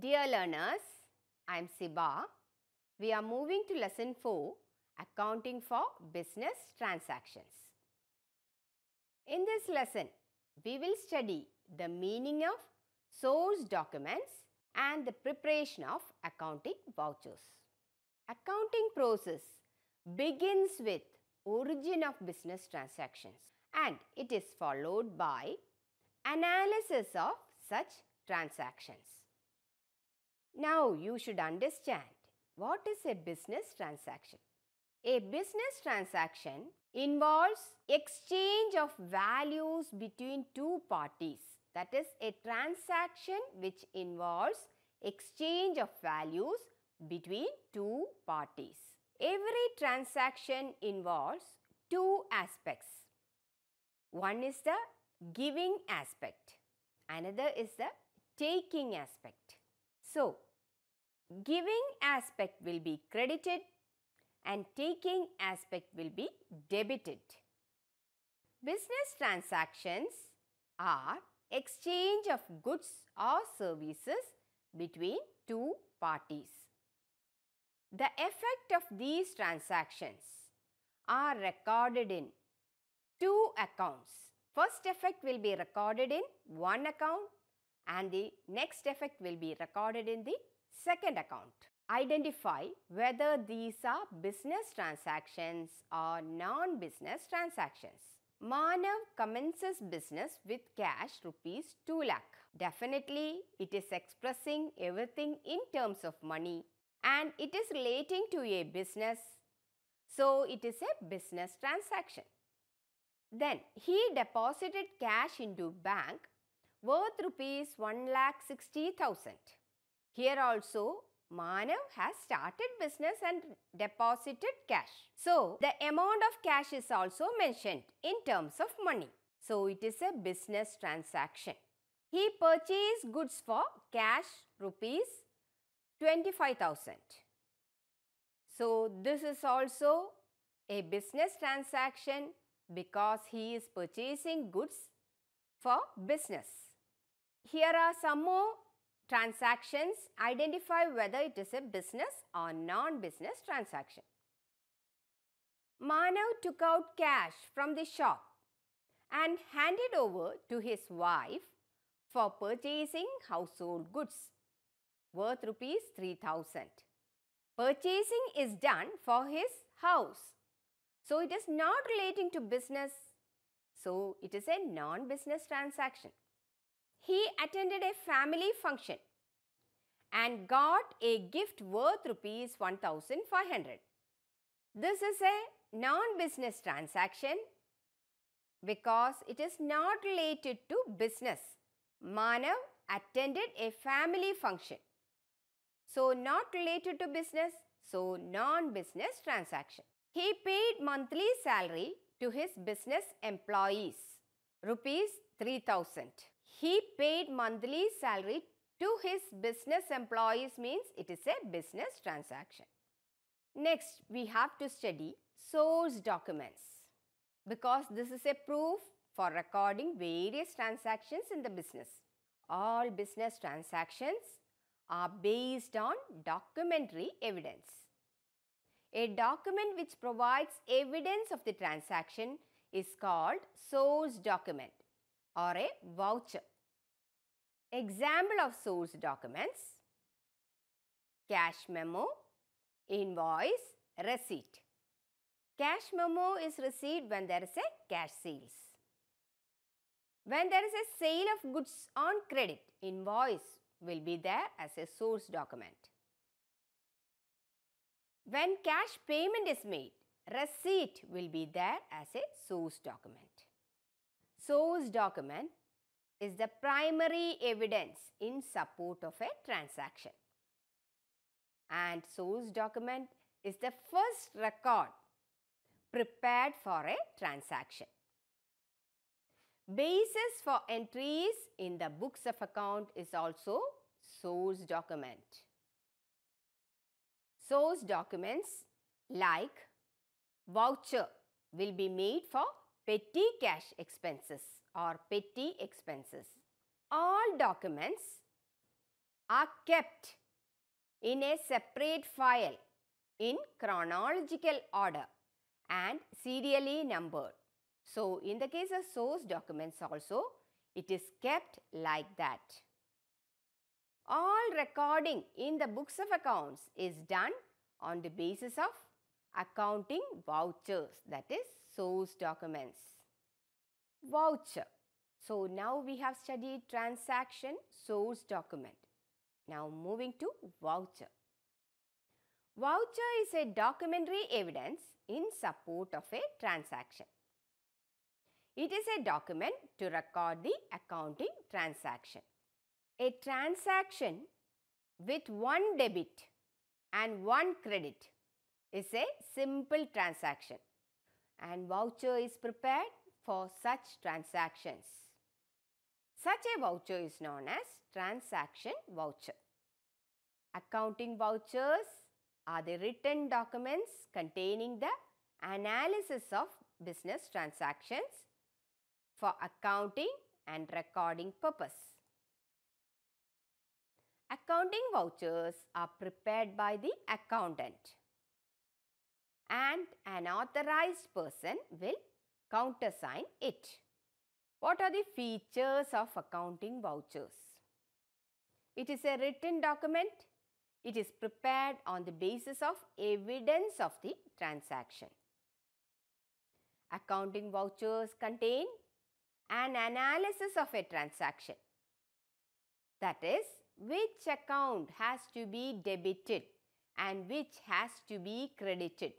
Dear learners, I am Siba. We are moving to lesson 4 Accounting for Business Transactions. In this lesson, we will study the meaning of source documents and the preparation of accounting vouchers. Accounting process begins with origin of business transactions and it is followed by analysis of such transactions. Now you should understand what is a business transaction. A business transaction involves exchange of values between two parties. That is a transaction which involves exchange of values between two parties. Every transaction involves two aspects. One is the giving aspect, another is the taking aspect. So, giving aspect will be credited and taking aspect will be debited. Business transactions are exchange of goods or services between two parties. The effect of these transactions are recorded in two accounts. First effect will be recorded in one account and the next effect will be recorded in the second account. Identify whether these are business transactions or non-business transactions. Manav commences business with cash rupees 2 lakh. Definitely, it is expressing everything in terms of money and it is relating to a business. So, it is a business transaction. Then, he deposited cash into bank worth rupees 1 lakh 60,000. Here also, Manav has started business and deposited cash. So, the amount of cash is also mentioned in terms of money. So, it is a business transaction. He purchased goods for cash rupees 25,000. So, this is also a business transaction because he is purchasing goods for business. Here are some more transactions. Identify whether it is a business or non-business transaction. Manav took out cash from the shop and handed over to his wife for purchasing household goods worth rupees 3000. Purchasing is done for his house. So it is not relating to business. So it is a non-business transaction. He attended a family function and got a gift worth rupees 1500. This is a non-business transaction because it is not related to business. Manav attended a family function. So, not related to business, so non-business transaction. He paid monthly salary to his business employees, rupees 3000. He paid monthly salary to his business employees means it is a business transaction. Next, we have to study source documents because this is a proof for recording various transactions in the business. All business transactions are based on documentary evidence. A document which provides evidence of the transaction is called source document or a voucher. Example of source documents cash memo, invoice, receipt. Cash memo is received when there is a cash sales. When there is a sale of goods on credit, invoice will be there as a source document. When cash payment is made, receipt will be there as a source document. Source document is the primary evidence in support of a transaction. And source document is the first record prepared for a transaction. Basis for entries in the books of account is also source document. Source documents like voucher will be made for petty cash expenses or petty expenses. All documents are kept in a separate file in chronological order and serially numbered. So, in the case of source documents also, it is kept like that. All recording in the books of accounts is done on the basis of accounting vouchers that is source documents. Voucher. So, now we have studied transaction source document. Now, moving to voucher. Voucher is a documentary evidence in support of a transaction. It is a document to record the accounting transaction. A transaction with one debit and one credit is a simple transaction and voucher is prepared for such transactions. Such a voucher is known as transaction voucher. Accounting vouchers are the written documents containing the analysis of business transactions for accounting and recording purpose. Accounting vouchers are prepared by the accountant and an authorized person will countersign it. What are the features of accounting vouchers? It is a written document. It is prepared on the basis of evidence of the transaction. Accounting vouchers contain an analysis of a transaction. That is, which account has to be debited and which has to be credited.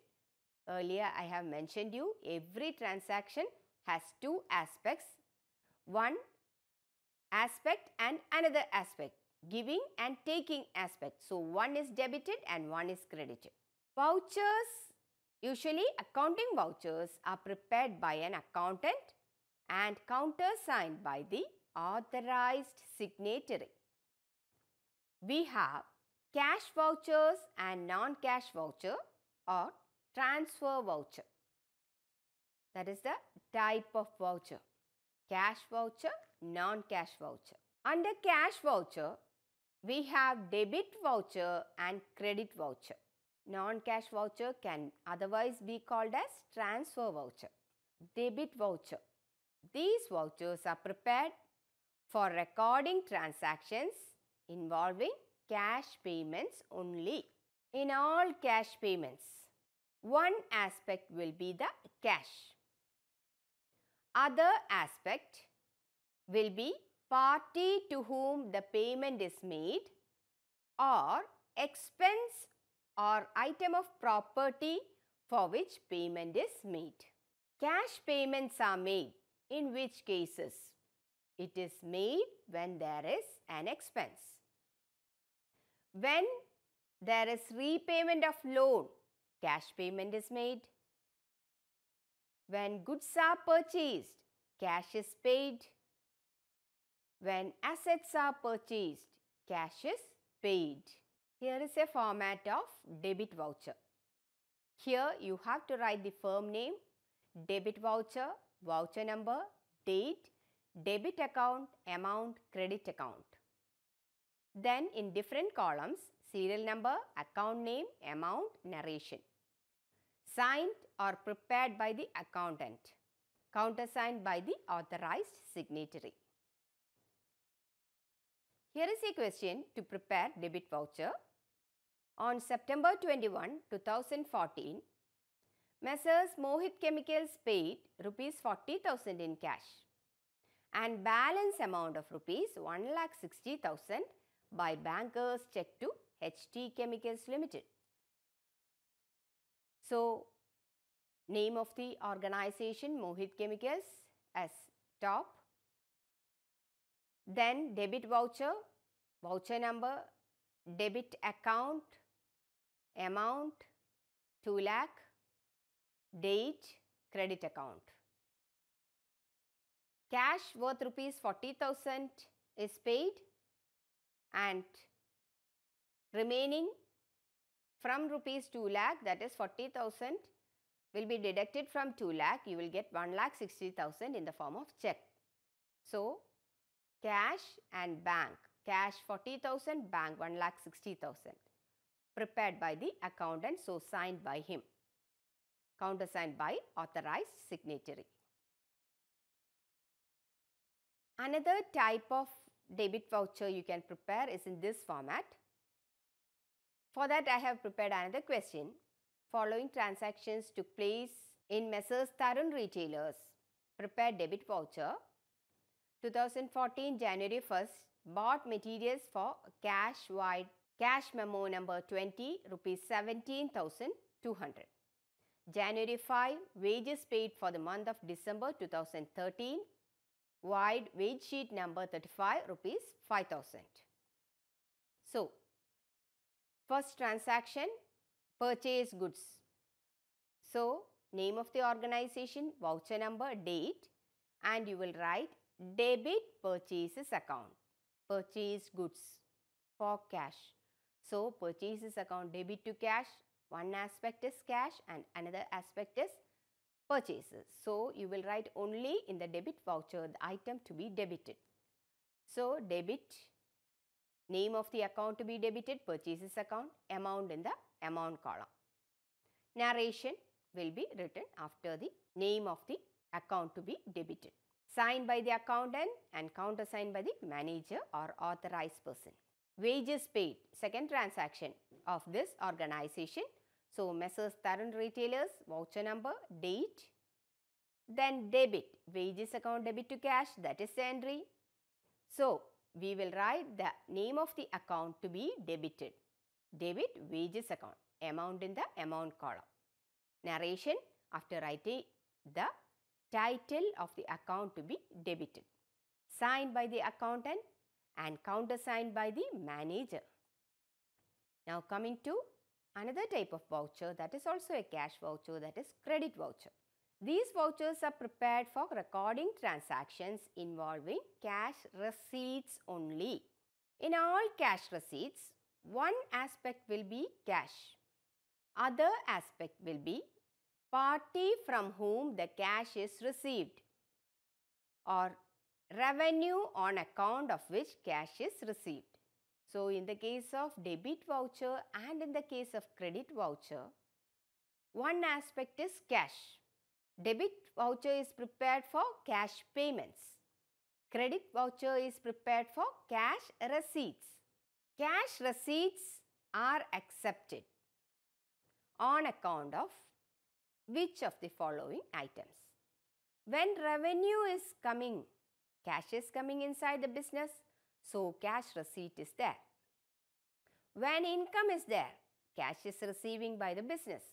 Earlier I have mentioned you every transaction has two aspects. One aspect and another aspect giving and taking aspect. So, one is debited and one is credited. Vouchers usually accounting vouchers are prepared by an accountant and countersigned by the authorized signatory. We have cash vouchers and non-cash voucher or transfer voucher. That is the type of voucher. Cash voucher, non-cash voucher. Under cash voucher, we have debit voucher and credit voucher. Non-cash voucher can otherwise be called as transfer voucher. Debit voucher these vouchers are prepared for recording transactions involving cash payments only. In all cash payments, one aspect will be the cash. Other aspect will be party to whom the payment is made or expense or item of property for which payment is made. Cash payments are made in which cases it is made when there is an expense. When there is repayment of loan, cash payment is made. When goods are purchased, cash is paid. When assets are purchased, cash is paid. Here is a format of debit voucher. Here you have to write the firm name, debit voucher, voucher number, date, debit account, amount, credit account. Then in different columns, serial number, account name, amount, narration. Signed or prepared by the accountant. Countersigned by the authorized signatory. Here is a question to prepare debit voucher. On September 21, 2014, Messrs. Mohit Chemicals paid rupees 40,000 in cash and balance amount of rupees 1,60,000 by bankers check to HT Chemicals Limited. So, name of the organization Mohit Chemicals as top. Then debit voucher, voucher number, debit account, amount 2 lakh, date, credit account. Cash worth rupees 40,000 is paid and remaining from rupees 2 lakh that is 40,000 will be deducted from 2 lakh you will get 1 lakh 60,000 in the form of check. So, cash and bank cash 40,000, bank 1 lakh 60,000. Prepared by the accountant, so signed by him. Countersigned by authorized signatory. Another type of debit voucher you can prepare is in this format. For that I have prepared another question. Following transactions took place in Messrs. Tarun Retailers. Prepared debit voucher. 2014 January 1st bought materials for cash vide cash memo number 20 rupees 17200 January 5 wages paid for the month of December 2013 vide wage sheet number 35 rupees 5000 so first transaction purchase goods. So name of the organization voucher number date and you will write debit purchases account purchase goods for cash. So purchases account debit to cash one aspect is cash and another aspect is purchases. So you will write only in the debit voucher the item to be debited. So debit name of the account to be debited purchases account amount in the amount column narration will be written after the name of the account to be debited signed by the accountant and countersigned by the manager or authorized person. Wages paid, second transaction of this organization. So, Messrs. Tarun Retailers, voucher number, date, then debit, wages account debit to cash, that is entry. So, we will write the name of the account to be debited. Debit, wages account, amount in the amount column. Narration after writing the title of the account to be debited, signed by the accountant and countersigned by the manager. Now coming to another type of voucher that is also a cash voucher that is credit voucher. These vouchers are prepared for recording transactions involving cash receipts only. In all cash receipts, one aspect will be cash. Other aspect will be party from whom the cash is received or revenue on account of which cash is received. So, in the case of debit voucher and in the case of credit voucher, one aspect is cash. Debit voucher is prepared for cash payments. Credit voucher is prepared for cash receipts. Cash receipts are accepted on account of which of the following items? When revenue is coming, cash is coming inside the business, so cash receipt is there. When income is there, cash is receiving by the business.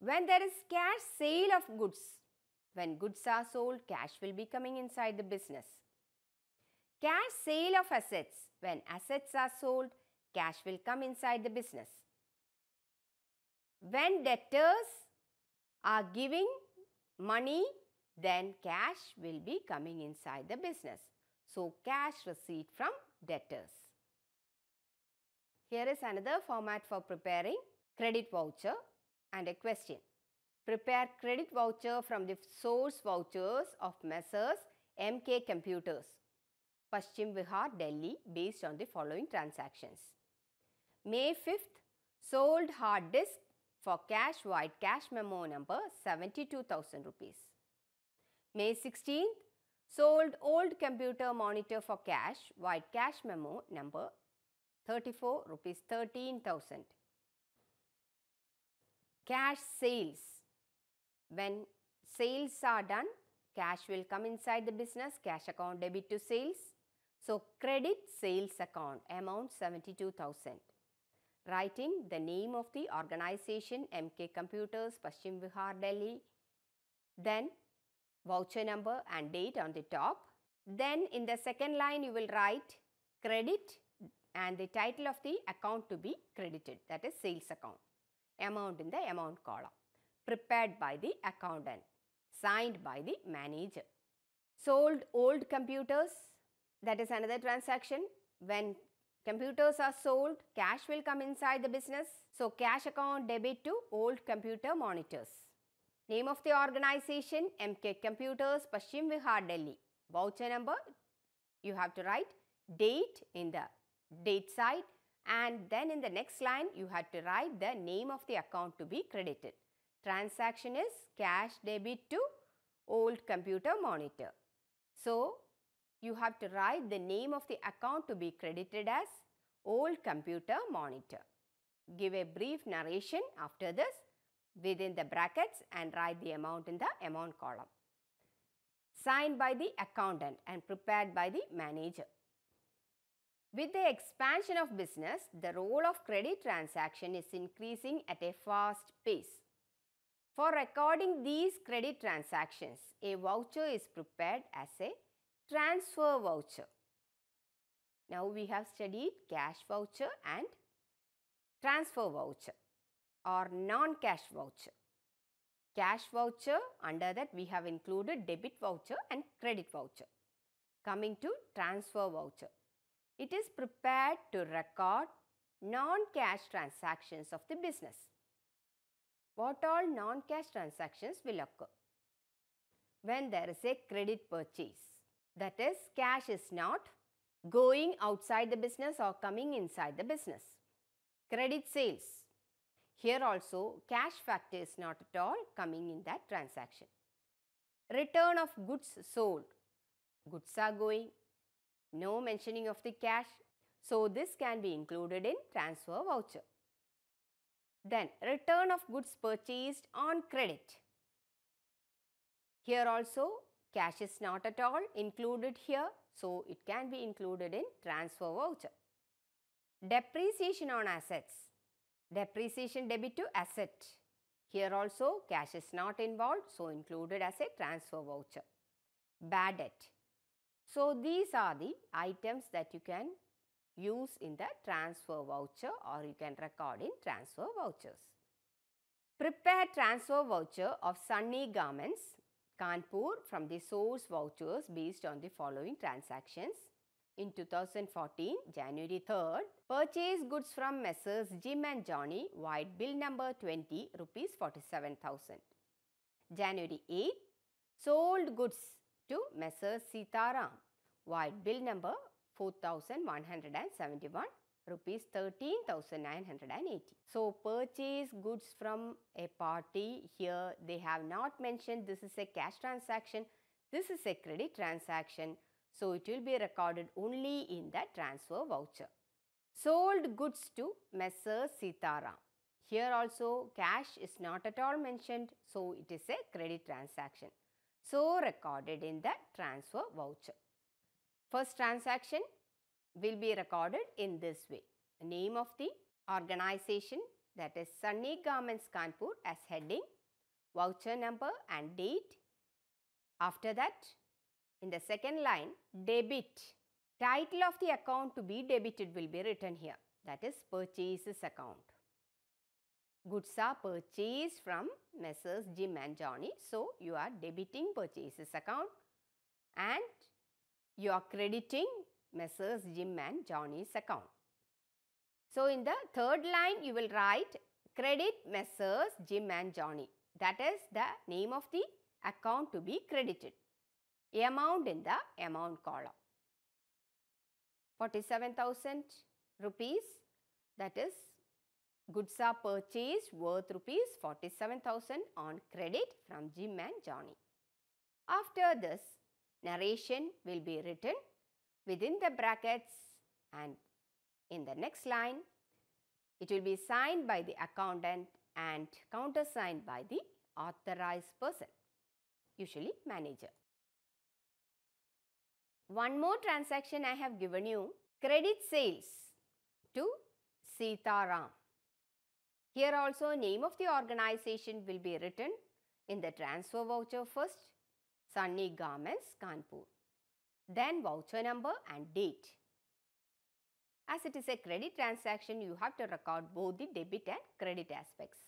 When there is cash sale of goods, when goods are sold, cash will be coming inside the business. Cash sale of assets, when assets are sold, cash will come inside the business. When debtors are giving money, then cash will be coming inside the business. So, cash receipt from debtors. Here is another format for preparing credit voucher and a question. Prepare credit voucher from the source vouchers of Messrs. MK Computers, Paschim Vihar, Delhi based on the following transactions. May 5th, sold hard disk for cash vide cash memo number 72,000 rupees. May 16th, sold old computer monitor for cash vide cash memo number 34 rupees 13,000. Cash sales. When sales are done, cash will come inside the business, cash account debit to sales. So, credit sales account amount 72,000 writing the name of the organization MK Computers, Paschim Vihar, Delhi. Then voucher number and date on the top. Then in the second line you will write credit and the title of the account to be credited that is sales account. Amount in the amount column prepared by the accountant signed by the manager. Sold old computers that is another transaction when Computers are sold, cash will come inside the business. So, cash account debit to old computer monitors. Name of the organization MK Computers, Paschim Vihar, Delhi. Voucher number, you have to write date in the date side and then in the next line you have to write the name of the account to be credited. Transaction is cash debit to old computer monitor. So, you have to write the name of the account to be credited as old computer monitor. Give a brief narration after this within the brackets and write the amount in the amount column. Signed by the accountant and prepared by the manager. With the expansion of business, the role of credit transaction is increasing at a fast pace. For recording these credit transactions, a voucher is prepared as a transfer voucher. Now we have studied cash voucher and transfer voucher or non-cash voucher. Cash voucher, under that we have included debit voucher and credit voucher. Coming to transfer voucher. It is prepared to record non-cash transactions of the business. What all non-cash transactions will occur? When there is a credit purchase. That is, cash is not going outside the business or coming inside the business. Credit sales. Here also cash factor is not at all coming in that transaction. Return of goods sold. Goods are going. No mentioning of the cash. So this can be included in transfer voucher. Then return of goods purchased on credit. Here also cash is not at all included here. So it can be included in transfer voucher. Depreciation on assets. Depreciation debit to asset. Here also cash is not involved so included as a transfer voucher. Bad debt. So these are the items that you can use in the transfer voucher or you can record in transfer vouchers. Prepare transfer voucher of Sunny Garments, Kanpur from the source vouchers based on the following transactions. In 2014, January 3rd, purchase goods from Messrs. Jim and Johnny, vide bill number 20, rupees 47,000. January 8th, sold goods to Messrs. Sitaram, vide bill number 4171 rupees 13980 so purchase goods from a party here they have not mentioned this is a cash transaction this is a credit transaction so it will be recorded only in the transfer voucher sold goods to Messrs. Sitaram here also cash is not at all mentioned so it is a credit transaction so recorded in the transfer voucher first transaction will be recorded in this way. Name of the organization that is Sunny Garments Kanpur as heading, voucher number and date. After that, in the second line, debit. Title of the account to be debited will be written here. That is purchases account. Goods are purchased from Messrs. Jim and Johnny. So, you are debiting purchases account and you are crediting Messrs. Jim and Johnny's account. So, in the third line you will write credit Messrs. Jim and Johnny. That is the name of the account to be credited. Amount in the amount column. 47,000 rupees that is goods are purchased worth rupees 47,000 on credit from Jim and Johnny. After this narration will be written within the brackets and in the next line it will be signed by the accountant and countersigned by the authorized person, usually manager. One more transaction I have given you, credit sales to Sitaram. Here also name of the organization will be written in the transfer voucher first, Sunny Garments, Kanpur then voucher number and date. As it is a credit transaction, you have to record both the debit and credit aspects.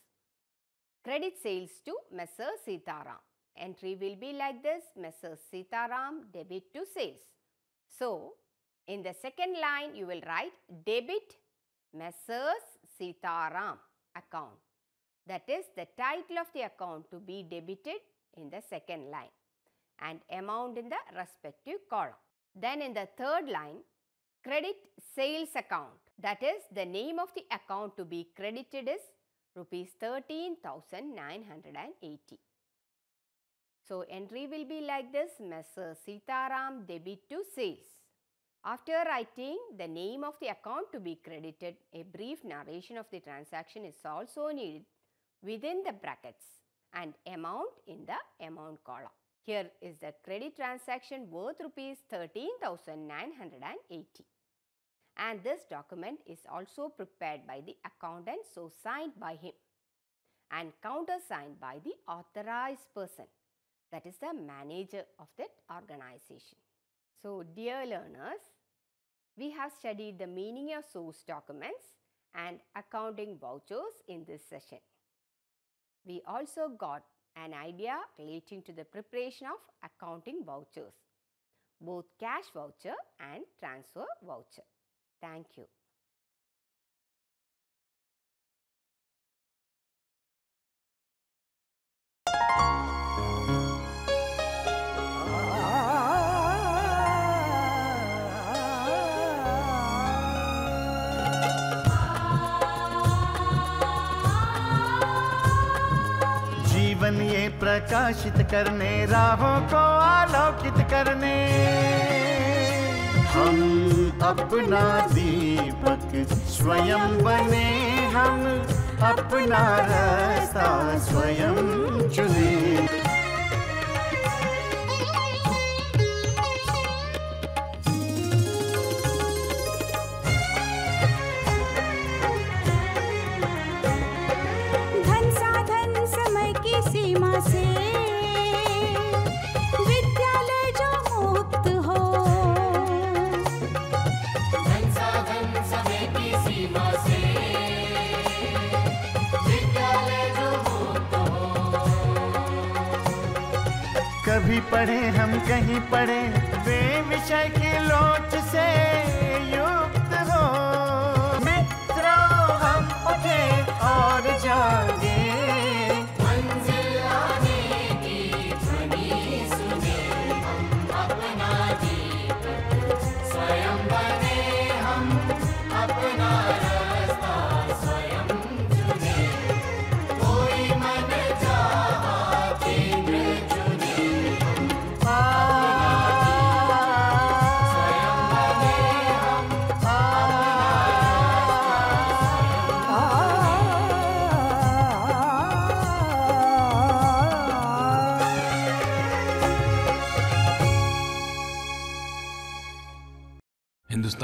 Credit sales to Messrs. Sitaram. Entry will be like this, Messrs. Sitaram, debit to sales. So, in the second line, you will write debit Messrs. Sitaram account. That is the title of the account to be debited in the second line and amount in the respective column. Then in the third line, credit sales account. That is, the name of the account to be credited is rupees 13,980. So, entry will be like this, Messer Sitaram debit to sales. After writing the name of the account to be credited, a brief narration of the transaction is also needed within the brackets and amount in the amount column. Here is the credit transaction worth rupees 13,980 and this document is also prepared by the accountant so signed by him and countersigned by the authorized person that is the manager of that organization. So, dear learners, we have studied the meaning of source documents and accounting vouchers in this session. We also got an idea relating to the preparation of accounting vouchers, both cash voucher and transfer voucher. Thank you. you प्रकाशित करने, राहों को आलोकित करने। हम अपना दीपक स्वयं बने, हम अपना रास्ता स्वयं चुने।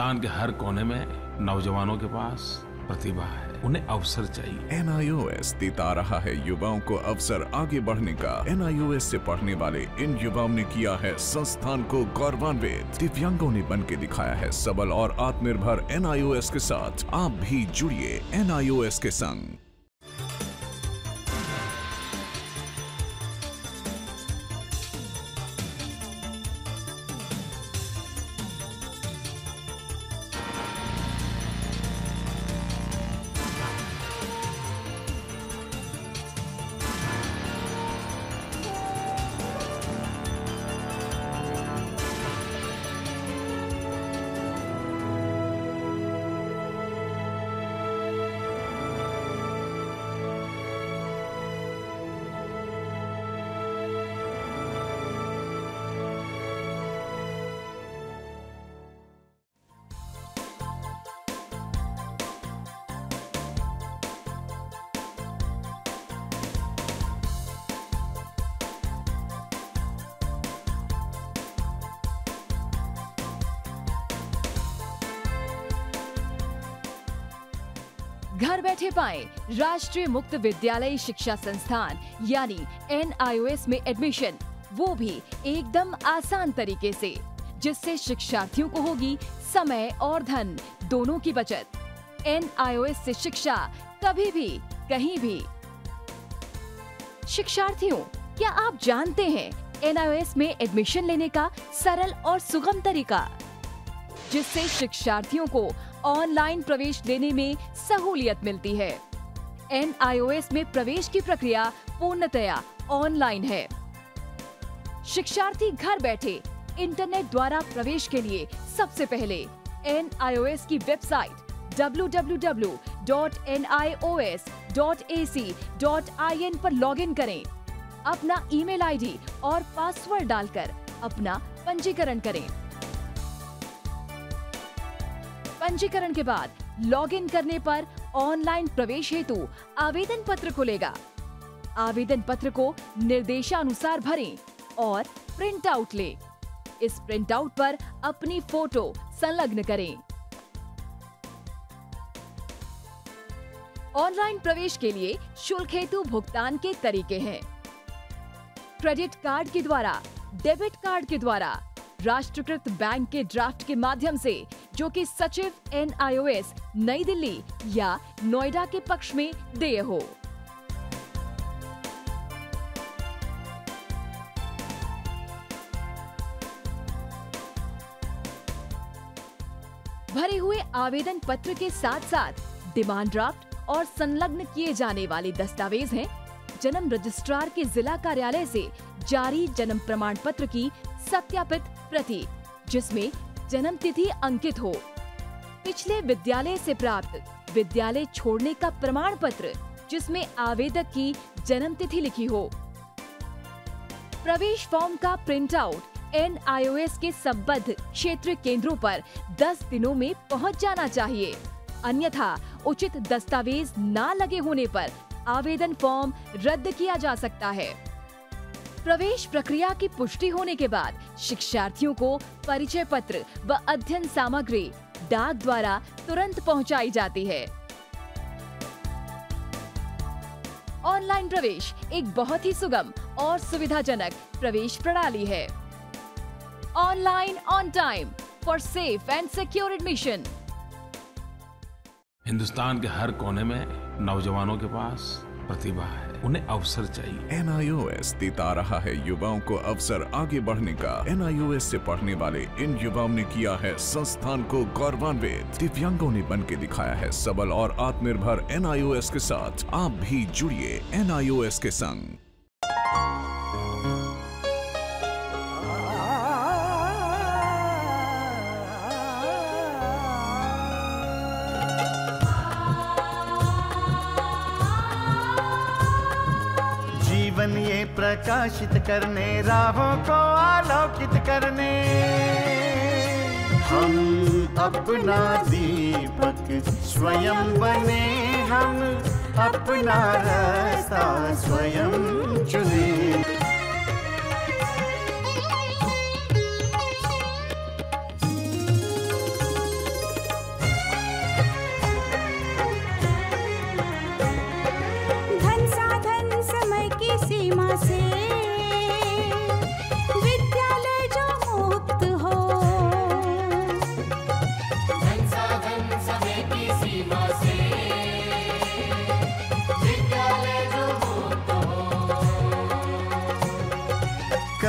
हिंदुस्तान के हर कोने में नौजवानों के पास प्रतिभा है। उन्हें अवसर चाहिए। एन आई ओ एस देता रहा है युवाओं को अवसर आगे बढ़ने का। एन आई ओ एस ऐसी पढ़ने वाले इन युवाओं ने किया है संस्थान को गौरवान्वित। दिव्यांगों ने बन के दिखाया है सबल और आत्मनिर्भर एन आई ओ एस के साथ। आप भी जुड़िए एन आई ओ एस के संग। घर बैठे पाए राष्ट्रीय मुक्त विद्यालय शिक्षा संस्थान, यानी एनआईओएस में एडमिशन वो भी एकदम आसान तरीके से, जिससे शिक्षार्थियों को होगी समय और धन, दोनों की बचत। एनआईओएस से शिक्षा कभी भी, कहीं भी। शिक्षार्थियों, क्या आप जानते हैं एनआईओएस में एडमिशन लेने का सरल और सुगम तरीका? जिससे शिक्षार्थियों को ऑनलाइन प्रवेश देने में सहूलियत मिलती है। एनआईओएस में प्रवेश की प्रक्रिया पूर्णतया ऑनलाइन है। शिक्षार्थी घर बैठे इंटरनेट द्वारा प्रवेश के लिए सबसे पहले एनआईओएस की वेबसाइट www.nios.ac.in पर लॉगिन करें। अपना ईमेल आईडी और पासवर्ड डालकर अपना पंजीकरण करें। पंजीकरण के बाद लॉगिन करने पर ऑनलाइन प्रवेश हेतु आवेदन पत्र खुलेगा। आवेदन पत्र को निर्देशानुसार भरें और प्रिंट आउट लें। इस प्रिंट आउट पर अपनी फ़ोटो संलग्न करें। ऑनलाइन प्रवेश के लिए शुल्क हेतु भुगतान के तरीके हैं। क्रेडिट कार्ड के द्वारा, डेबिट कार्ड के द्वारा, राष्ट्रीयकृत बैंक के ड्राफ्ट के माध्यम से जो कि सचिव एनआईओएस नई दिल्ली या नोएडा के पक्ष में देय हो। भरे हुए आवेदन पत्र के साथ साथ डिमांड ड्राफ्ट और संलग्न किए जाने वाले दस्तावेज़ हैं। जन्म रजिस्ट्रार के जिला कार्यालय से जारी जन्म प्रमाण पत्र की सत्यापित प्रति जिसमें जन्म तिथि अंकित हो। पिछले विद्यालय से प्राप्त विद्यालय छोड़ने का प्रमाण पत्र जिसमें आवेदक की जन्म तिथि लिखी हो। प्रवेश फॉर्म का प्रिंट आउट एन के संबद्ध क्षेत्र केंद्रों पर 10 दिनों में पहुँच जाना चाहिए। अन्यथा उचित दस्तावेज़ ना लगे होने पर आवेदन फॉर्म रद्द किया जा सकता है। प्रवेश प्रक्रिया की पुष्टि होने के बाद शिक्षार्थियों को परिचय पत्र व अध्ययन सामग्री डाक द्वारा तुरंत पहुंचाई जाती है। ऑनलाइन प्रवेश एक बहुत ही सुगम और सुविधाजनक प्रवेश प्रणाली है। Online, on time for safe and secure admission Hindustan के हर कोने में नौजवानों के पास प्रतिभा है, उन्हें अवसर चाहिए। एन आई ओ एस देता रहा है युवाओं को अवसर आगे बढ़ने का। एन आई ओ एस ऐसी पढ़ने वाले इन युवाओं ने किया है संस्थान को गौरवान्वित। दिव्यांगों ने बन के दिखाया है सबल और आत्मनिर्भर एन आई ओ एस के साथ। आप भी जुड़िए एन आई ओ एस के संग। प्रकाशित करने, राहों को आलोकित करने। हम अपना दीपक स्वयं बने, हम अपना रास्ता स्वयं चुने।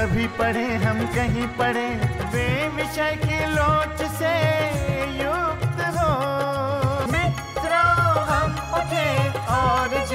कभी पढ़े, हम कहीं पढ़े। वे विषय की लोच से युक्त हो। मित्रों, हम उठे और